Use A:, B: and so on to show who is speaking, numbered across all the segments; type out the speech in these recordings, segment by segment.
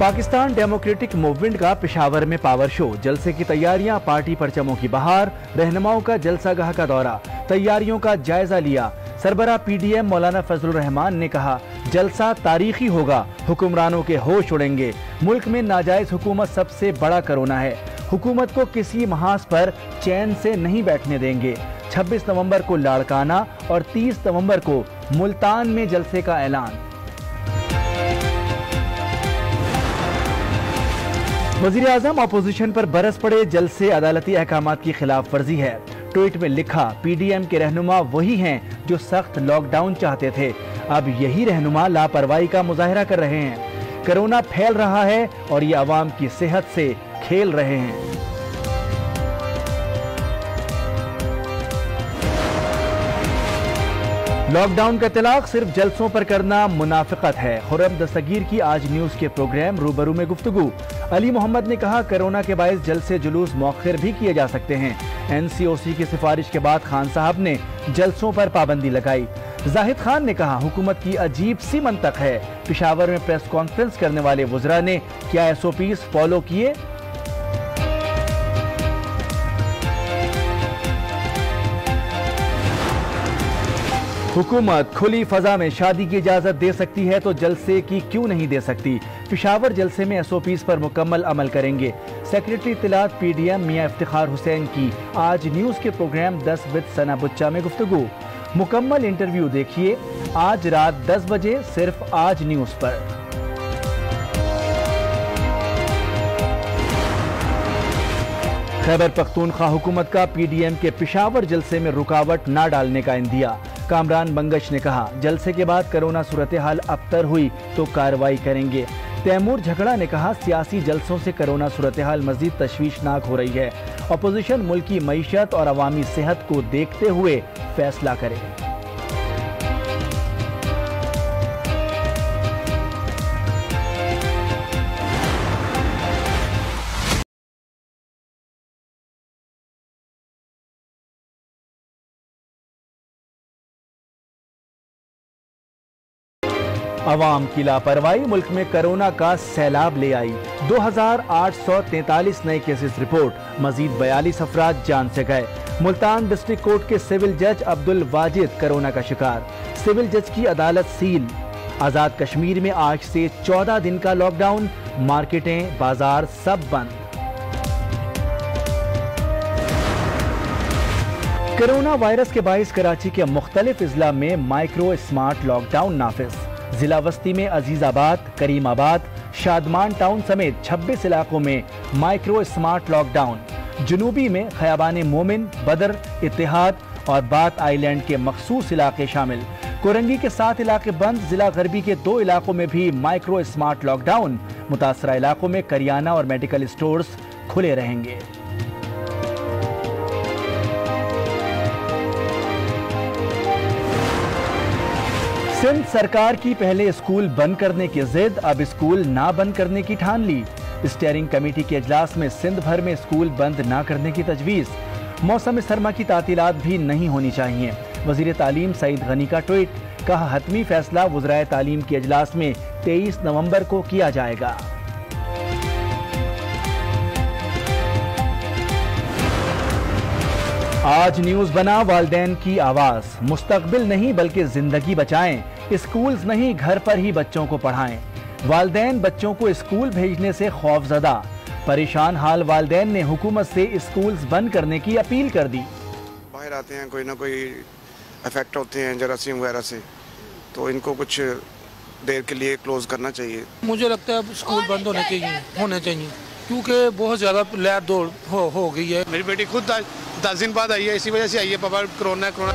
A: Pakistan democratic movement का पिशावर में power show, जलसे की तैयारियाँ, पार्टी परचमों की बहार, रहनुमाओं का जलसागाह का दौरा, तैयारियों का जायजा लिया। सरबरा पीडीएम मौलाना फजल रहमान ने कहा, जलसा तारीखी होगा, हुक्मरानों के होश उड़ेंगे। मुल्क में नाजायज हुकूमत सबसे बड़ा करोना है। हुकूमत को किसी महाज पर चैन से नहीं बैठने देंगे। 26 नवंबर को लाड़काना और 30 नवंबर को मुल्तान में जलसे का ऐलान। वज़ीर आज़म अपोजिशन पर बरस पड़े जल से अदालती अहकाम की खिलाफ वर्जी है। ट्वीट में लिखा, पीडीएम के रहनुमा वही हैं जो सख्त लॉकडाउन चाहते थे। अब यही रहनुमा लापरवाही का मुजाहरा कर रहे हैं। कोरोना फैल रहा है और ये आवाम की सेहत से खेल रहे हैं। लॉकडाउन का तलाक सिर्फ़ जलसों पर करना मुनाफिकत है। खुरम दस्तगीर की आज न्यूज़ के प्रोग्राम रूबरू में गुफ्तगु। अली मोहम्मद ने कहा, कोरोना के बायस जल से जुलूस मौखर भी किए जा सकते हैं। एनसीओसी की सिफारिश के बाद खान साहब ने जलसों पर पाबंदी लगाई। जाहिद खान ने कहा, हुकूमत की अजीब सी मंतक है। पिशावर में प्रेस कॉन्फ्रेंस करने वाले वजरा ने क्या एस फॉलो किए? हुकूमत खुली फजा में शादी की इजाज़त दे सकती है तो जलसे की क्यों नहीं दे सकती? पिशावर जलसे में एस ओ पीज पर मुकम्मल अमल करेंगे। सेक्रेटरी इतलात पी डी एम मियाँ इफ्तार हुसैन की आज न्यूज़ के प्रोग्राम दस विद सना बुच्चा में गुफ्तगु। मुकम्मल इंटरव्यू देखिए, आज रात दस बजे सिर्फ़ आज न्यूज़ पर। खैबर पख्तूनख्वा हुकूमत का पीडीएम के पिशावर जलसे में रुकावट न डालने का इंदिया कामरान बंगश ने कहा, जलसे के बाद कोरोना सूरत हाल अबतर हुई तो कार्रवाई करेंगे। तैमूर झगड़ा ने कहा, सियासी जलसों से कोरोना सूरत हाल मजीद तशवीशनाक हो रही है। अपोजिशन मुल्क की मीशत और अवामी सेहत को देखते हुए फैसला करे। अवाम की लापरवाही मुल्क में कोरोना का सैलाब ले आई। 2,843 नए केसेस रिपोर्ट मजीद बयालीस अफराद जान से गए। मुल्तान डिस्ट्रिक्ट कोर्ट के सिविल जज अब्दुल वाजिद कोरोना का शिकार। सिविल जज की अदालत सील। आज़ाद कश्मीर में आज से 14 दिन का लॉकडाउन मार्केटें बाज़ार सब बंद। कोरोना वायरस के बायस कराची के मुख्तलिफ़ अजला में माइक्रो स्मार्ट लॉकडाउन नाफिज। जिला वस्ती में अजीजाबाद, करीमाबाद, शादमान टाउन समेत 26 इलाकों में माइक्रो स्मार्ट लॉकडाउन। जुनूबी में खयाबान मोमिन, बदर इतिहाद और बात आइलैंड के मखसूस इलाके शामिल। कोरंगी के सात इलाके बंद, जिला गरबी के दो इलाकों में भी माइक्रो स्मार्ट लॉकडाउन। मुतासरा इलाकों में करियाना और मेडिकल स्टोर्स खुले रहेंगे। सिंध सरकार की पहले स्कूल बंद करने की जिद, अब स्कूल ना बंद करने की ठान ली। स्टेयरिंग कमेटी के अजलास में सिंध भर में स्कूल बंद ना करने की तजवीज़। मौसम सरमा की तातीलत भी नहीं होनी चाहिए। वज़ीर तालीम सईद गनी का ट्वीट, कहा, हतमी फैसला वजराय तालीम के अजलास में तेईस नवंबर को किया जाएगा। आज न्यूज़ बना वालदेन की आवाज़। मुस्तकबिल नहीं बल्कि ज़िंदगी बचाएँ। स्कूल्स नहीं घर पर ही बच्चों को पढ़ाएँ। वालदेन बच्चों को स्कूल भेजने से खौफजदा परेशान हाल वालदेन ने हुकूमत से स्कूल्स बंद करने की अपील कर दी।
B: बाहर आते हैं कोई ना कोई इफ़ेक्ट होते हैं जरासीम वगैरह से। तो इनको कुछ देर के लिए क्लोज करना चाहिए।
C: मुझे लगता है स्कूल बंद होने चाहिए होने चाहिए। क्योंकि बहुत ज़्यादा लैब दौड़ हो, हो गई है।
D: मेरी बेटी खुद दस दिन बाद आई है, इसी वजह से आई है पापा कोरोना कोरोना।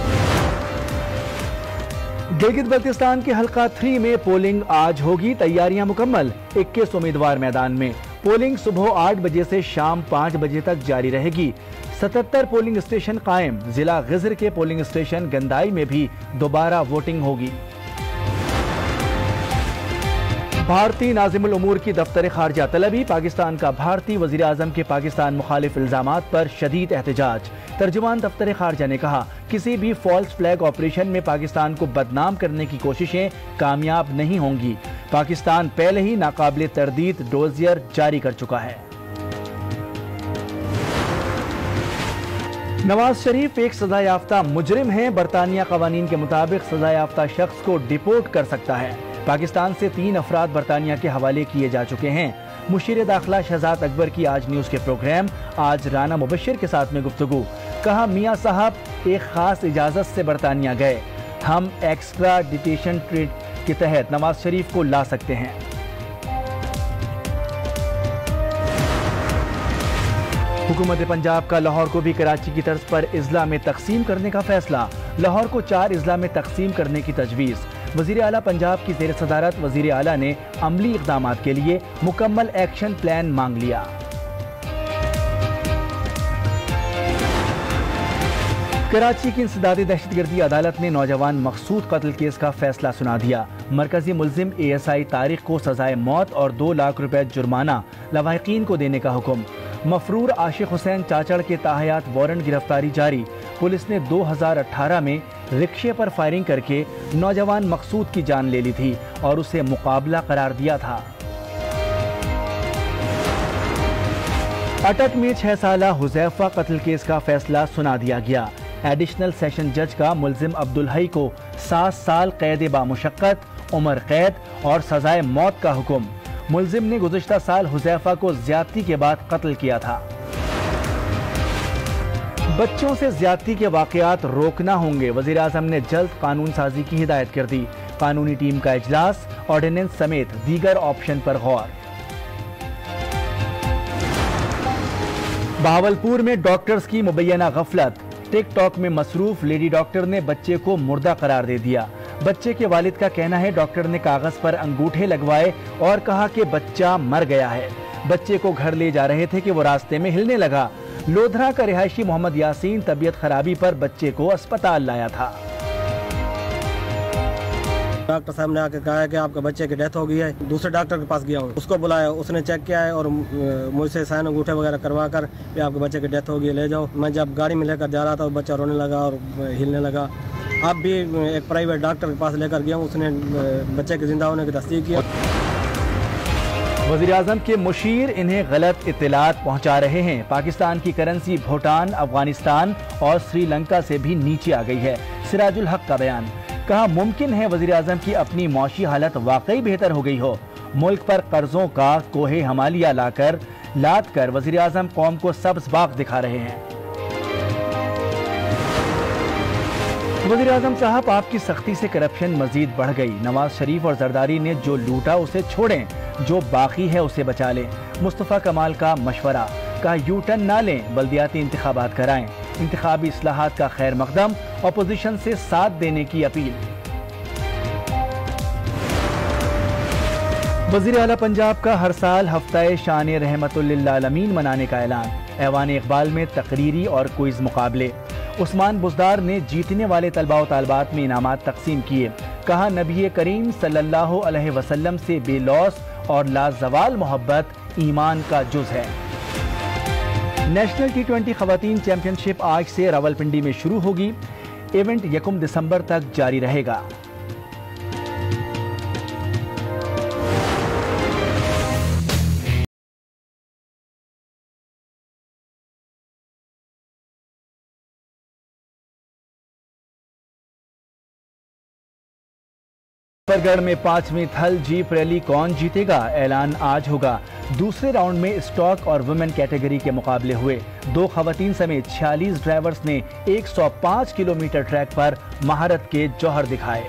A: गिलगित बल्तिस्तान के हल्का थ्री में पोलिंग आज होगी, तैयारियाँ मुकम्मल 21 उम्मीदवार मैदान में। पोलिंग सुबह आठ बजे से शाम पाँच बजे तक जारी रहेगी। 77 पोलिंग स्टेशन कायम, जिला गजर के पोलिंग स्टेशन गंदाई में भी दोबारा वोटिंग होगी। भारतीय नाजिमुल उमूर की दफ्तर खारजा तलबी, पाकिस्तान का भारतीय वज़ीर आज़म के पाकिस्तान मुखालिफ इल्ज़ाम पर शदीद एहतजाज। तर्जुमान दफ्तर खारजा ने कहा, किसी भी फॉल्स फ्लैग ऑपरेशन में पाकिस्तान को बदनाम करने की कोशिशें कामयाब नहीं होंगी। पाकिस्तान पहले ही नाकाबिल तरदीद डोजियर जारी कर चुका है। नवाज़ शरीफ एक सजा याफ्ता मुजरिम है। बरतानिया कवानीन के मुताबिक सजा याफ्ता शख्स को डिपोर्ट कर सकता है। पाकिस्तान से तीन अफराद बरतानिया के हवाले किए जा चुके हैं। मुशीर दाखिला शहजाद अकबर की आज न्यूज़ के प्रोग्राम, आज राना मुबशर के साथ में गुफ्तगु। कहा, मियाँ साहब, एक खास इजाज़त से बरतानिया गए। हम एक्स्ट्रा डिटेशन ट्रेड के तहत नवाज़ शरीफ को ला सकते हैं। हुकूमत पंजाब का लाहौर को भी कराची की तर्ज पर अजला में तकसीम करने का फैसला। लाहौर को चार अजला में तकसीम करने की तजवीज़। वज़ीर अला पंजाब की जेर सदारत वज़ीर अला ने अमली इकदाम के लिए मुकम्मल एक्शन प्लान मांग लिया। कराची की इंसदादी दहशतगर्दी अदालत ने नौजवान मकसूद कत्ल केस का फैसला सुना दिया। मरकजी मुलजिम ए एस आई तारीख को सजाए मौत और दो लाख रुपए जुर्माना लवाकिन को देने का हुक्म। मफरूर आशिक हुसैन चाचड़ के ताहयात वारंट गिरफ्तारी जारी। पुलिस ने 2018 में रिक्शे पर फायरिंग करके नौजवान मकसूद की जान ले ली थी और उसे मुकाबला करार दिया था। अटक में छह साल हुजैफा कत्ल केस का फैसला सुना दिया गया। एडिशनल सेशन जज का मुलजिम अब्दुल हई को सात साल कैद बामुशक्कत, उम्र कैद और सजाए मौत का हुक्म। मुलजिम ने गुजशत साल हुजैफा को ज्यादती के बाद कत्ल किया था। बच्चों से ज्यादती के वाकयात रोकना होंगे। वज़ीर अजम ने जल्द कानून साजी की हिदायत कर दी। कानूनी टीम का इजलास, ऑर्डिनेंस समेत दीगर ऑप्शन पर गौर। बहावलपुर में डॉक्टर्स की मुबैना गफलत। टिकटॉक में मसरूफ लेडी डॉक्टर ने बच्चे को मुर्दा करार दे दिया। बच्चे के वालिद का कहना है, डॉक्टर ने कागज़ पर अंगूठे लगवाए और कहा कि बच्चा मर गया है। बच्चे को घर ले जा रहे थे कि वो रास्ते में हिलने लगा। लोधरा का रिहायशी मोहम्मद यासीन तबीयत खराबी पर बच्चे को अस्पताल लाया था।
E: डॉक्टर साहब ने आके कहा है कि आपके बच्चे की डेथ हो गई है, दूसरे डॉक्टर के पास गया हूँ। उसको बुलाया, उसने चेक किया है और मुझसे साइन अंगूठे वगैरह करवा कर आपके बच्चे की डेथ हो गई ले जाओ। मैं जब गाड़ी में लेकर जा रहा था बच्चा रोने लगा और हिलने लगा। अब भी एक प्राइवेट डॉक्टर के पास लेकर गया उसने बच्चे के ज़िंदा होने की तस्दीक की
A: वजी अजम के मुशीर इन्हें गलत इतलात पहुँचा रहे हैं। पाकिस्तान की करेंसी भूटान, अफ़गानिस्तान और श्रीलंका से भी नीचे आ गई है। सिराजुल हक का बयान। कहा, मुमकिन है वजी अजम की अपनी मौशी हालत वाकई बेहतर हो गई हो। मुल्क पर कर्जों का कोहे हमालिया लाकर, लाद कर वजी अजम कौम को सब्ज बाग दिखा रहे हैं। वजी अजम साहब, आपकी सख्ती से करप्शन मजीद बढ़ गई। नवाज़ शरीफ और जरदारी ने जो लूटा, उसे छोड़ें। जो बाकी है उसे बचा लें। मुस्तफ़ा कमाल का मशवरा का यू टर्न ना लें, बल्दियाती इंतबात कराएँ। इंतबी असलाहत का खैर मकदम अपोजिशन से साथ देने की अपील। वज़ीर अला पंजाब का हर साल हफ़्ता शान रहमतमीन मनाने का ऐलान। ऐवान इकबाल में तकरीरी और क्विज मुकाबले। उस्मान बुजदार ने जीतने वाले तलबा तलबात में इनाम तकसीम किए। कहा नबी करीम सल्लल्लाहु अलैहि वसल्लम से बेलौस और लाजवाल मोहब्बत ईमान का जुज है। नेशनल टी ट्वेंटी खवतान चैंपियनशिप आज से रावलपिंडी में शुरू होगी। इवेंट यकुम दिसंबर तक जारी रहेगा। मुजफ्फरगढ़ में पांचवी थल जीप रैली कौन जीतेगा? ऐलान आज होगा। दूसरे राउंड में स्टॉक और वुमेन कैटेगरी के मुकाबले हुए। दो खातन समेत 46 ड्राइवर्स ने 105 किलोमीटर ट्रैक पर महारत के जौहर दिखाए।